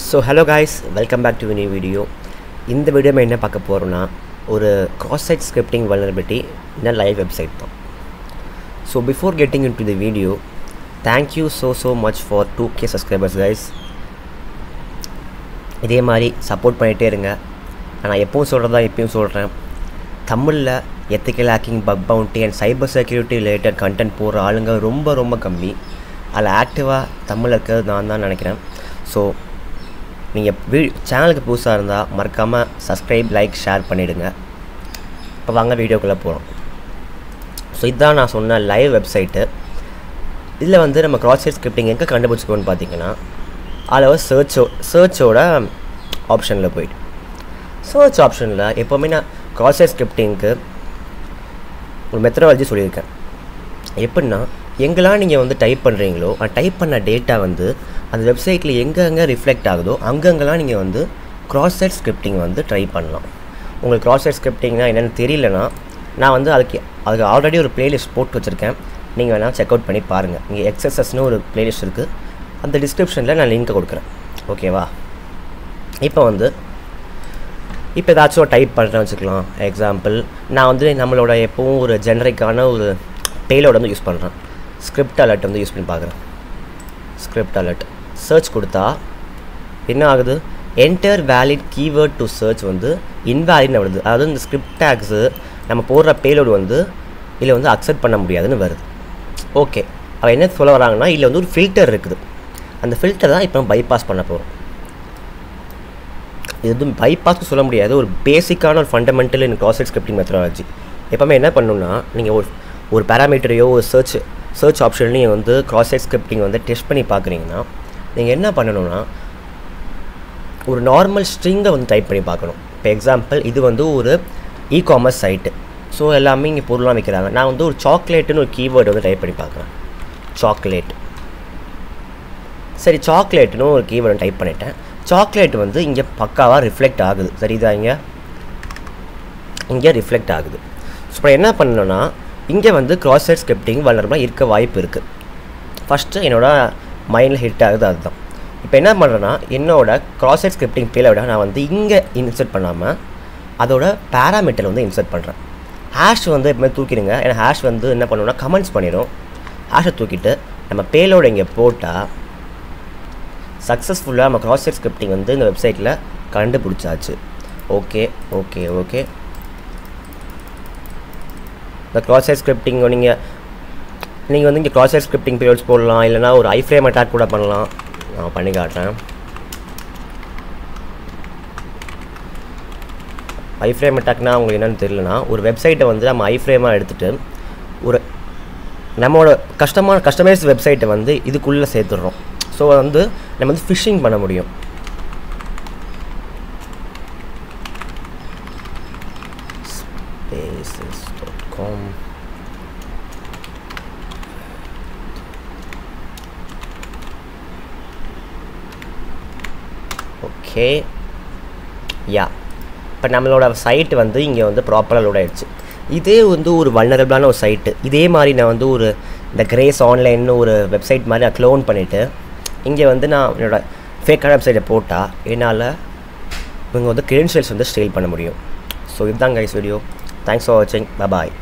So hello guys welcome back to new video இந்த video நம்ம என்ன பார்க்க போகிறோன்னா ஒரு க்ராஸ் சைட் ஸ்கிரிப்டிங் வல்னரபிலிட்டி இந்த லைவ் வெப்சைட் தான். So before getting into the video thank you so so much for two K subscribers guys இதே மாதிரி சப்போர்ட் பண்ணிகிட்டே இருங்க. நான் எப்பவும் சொல்கிறதா எப்பயும் சொல்கிறேன் தமிழில் ethical hacking bug bounty and cyber security related content போடுற ஆளுங்க ரொம்ப ரொம்ப கம்மி. அதில் ஆக்டிவாக தமிழில் இருக்கிறது நான் தான் நினைக்கிறேன். ஸோ நீங்கள் வீ சேனலுக்கு புதுசாக இருந்தால் மறக்காமல் சப்ஸ்கிரைப் லைக் ஷேர் பண்ணிவிடுங்க இப்போ வாங்க வீடியோக்குள்ளே போகிறோம் ஸோ இதுதான் நான் சொன்ன லைவ் வெப்சைட்டு இதில் வந்து நம்ம cross ஸ்கிரிப்டிங் எங்கே கண்டுபிடிச்சிக்கோன்னு பார்த்தீங்கன்னா அதில் சர்ச்சோ சர்ச்சோட ஆப்ஷனில் போயிட்டு. சர்ச் ஆப்ஷனில் எப்போவுமே நான் cross ஸ்கிரிப்டிங்க்கு ஒரு மெத்தடாலஜி சொல்லியிருக்கேன். எப்படின்னா எங்கெல்லாம் நீங்கள் வந்து டைப் பண்ணுறீங்களோ டைப் பண்ண டேட்டா வந்து அந்த வெப்சைட்டில் எங்கெங்கே ரிஃப்ளெக்ட் ஆகுதோ அங்கங்கெல்லாம் நீங்கள் வந்து க்ராஸ் சைட் ஸ்கிரிப்டிங் வந்து ட்ரை பண்ணலாம். உங்களுக்கு க்ராஸ் சைட் ஸ்கிரிப்டிங்னா என்னென்னு தெரியலனா நான் வந்து அதுக்கு அதுக்கு ஆல்ரெடி ஒரு பிளேலிஸ்ட் போட்டு வச்சுருக்கேன். நீங்கள் வேணால் செக் அவுட் பண்ணி பாருங்கள் இங்கே எக்ஸசஸ்னு ஒரு பிளேலிஸ்ட் இருக்குது அந்த டிஸ்கிரிப்ஷனில் நான் லிங்க்கை கொடுக்குறேன். ஓகேவா இப்போ வந்து இப்போ ஏதாச்சும் டைப் பண்ணுறேன் வச்சுக்கலாம். எக்ஸாம்பிள் நான் வந்து நம்மளோட எப்பவும் ஒரு ஜென்ரிக்கான ஒரு பேலோட வந்து யூஸ் பண்ணுறேன் ஸ்கிரிப்ட் அலர்ட் வந்து யூஸ் பண்ணி பார்க்குறேன் ஸ்கிரிப்ட் அலர்ட் சர்ச் கொடுத்தா என்ன ஆகுது? Enter valid keyword to search வந்து இன்வேலிட்னு வருது. அதாவது இந்த ஸ்கிரிப்ட் டேக்ஸு நம்ம போடுற பேலோடு வந்து இதில் வந்து அக்செப்ட் பண்ண முடியாதுன்னு வருது. ஓகே அவள் என்ன சொல்ல வராங்கன்னா இதில் வந்து ஒரு ஃபில்டர் இருக்குது. அந்த ஃபில்டர் தான் இப்போ பைபாஸ் பண்ண போகிறோம் இது வந்து பைபாஸ்க்கு சொல்ல முடியாது. ஒரு பேசிக்கான ஒரு fundamental in cross scripting methodology எப்போவுமே என்ன பண்ணணும்னா நீங்கள் ஒரு ஒரு பேராமீட்டரையோ ஒரு சர்ச் சர்ச் ஆப்ஷன்லையும் வந்து cross ஸ்கிரிப்டிங் வந்து டெஸ்ட் பண்ணி பார்க்குறீங்கன்னா நீங்கள் என்ன பண்ணணும்னா ஒரு நார்மல் ஸ்ட்ரிங்கை வந்து டைப் பண்ணி பார்க்கணும். இப்போ எக்ஸாம்பிள் இது வந்து ஒரு இ காமர்ஸ் சைட்டு ஸோ எல்லாமே இங்கே பொருளாக விற்கிறாங்க நான் வந்து ஒரு சாக்லேட்டுன்னு ஒரு கீவேர்டு வந்து டைப் பண்ணி பார்க்குறேன். சாக்லேட் சரி சாக்லேட்டுன்னு ஒரு கீவேர்டு டைப் பண்ணிட்டேன். சாக்லேட் வந்து இங்கே பக்காவாக ரிஃப்ளெக்ட் ஆகுது. சரிதா இங்கே? இங்கே ரிஃப்ளெக்ட் ஆகுது. ஸோ இப்போ என்ன பண்ணணும்னா இங்கே வந்து க்ராஸ் ஸ்கிரிப்டிங் வளரமாக இருக்க வாய்ப்பு இருக்குது ஃபஸ்ட்டு என்னோடய மைண்டில் ஹிட் ஆகுது அதுதான். இப்போ என்ன பண்ணுறேன்னா என்னோட cross ஸ்கிரிப்டிங் ஸ்கிரிப்டிங் விட நான் வந்து இங்கே இன்சர்ட் பண்ணாமல் அதோட பேராமீட்டர் வந்து இன்சர்ட் பண்ணுறேன் ஹேஷ் வந்து எப்பவுமே தூக்கிடுங்க. ஏன்னா ஹேஷ் வந்து என்ன பண்ணுவோம்னா கமெண்ட்ஸ் பண்ணிடும். ஹேஷை தூக்கிட்டு நம்ம பேலோட இங்கே போட்டால் சக்ஸஸ்ஃபுல்லாக நம்ம cross ஸ்கிரிப்டிங் வந்து இந்த வெப்சைட்டில் கண்டுபிடிச்சாச்சு. ஓகே ஓகே ஓகே இந்த க்ராஸ் site ஸ்கிரிப்டிங் நீங்கள் நீங்கள் வந்து இங்கே cross ஸ்கிரிப்டிங் பீரியட்ஸ் போடலாம் இல்லைனா ஒரு ஐ ஃப்ரேம் அட்டாக் கூட பண்ணலாம். நான் பண்ணி காட்டுறேன். ஐ ஃப்ரேம் அட்டாக்னா உங்களுக்கு என்னென்னு தெரியலனா ஒரு வெப்சைட்டை வந்து நம்ம ஐ ஃப்ரேமாக எடுத்துகிட்டு ஒரு நம்மளோட கஷ்டமான கஸ்டமைஸ் வெப்சைட்டை வந்து இதுக்குள்ளே சேர்த்துடுறோம். ஸோ வந்து நம்ம வந்து ஃபிஷிங் பண்ண முடியும். Spaces okay. யா. இப்போ நம்மளோட சைட்டு வந்து இங்கே வந்து ப்ராப்பராக லோட் ஆயிடுச்சு. இதே வந்து ஒரு வல்னரபிளான ஒரு சைட்டு இதே மாதிரி நான் வந்து ஒரு இந்த கிரேஸ் ஆன்லைன்னு ஒரு வெப்சைட் மாதிரி நான் க்ளோன் பண்ணிவிட்டு இங்கே வந்து நான் என்னோட ஃபேக்கான வெப்சைட்டை போட்டால் என்னால் இவங்க வந்து கிரெடென்ஷியல்ஸ் வந்து ஸ்டேல் பண்ண முடியும். ஸோ இதுதான் கைஸ் வீடியோ தேங்க்ஸ் ஃபார் வாட்சிங் பாய்